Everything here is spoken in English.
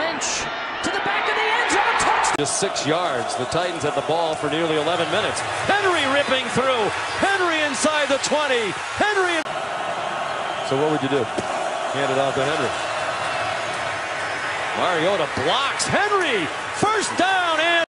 Lynch to the back of the end zone. Touchdown. Just six yards. The Titans had the ball for nearly 11 minutes. Henry ripping through. Henry inside the 20. Henry. So what would you do? Hand it off to Henry. Mariota blocks. Henry.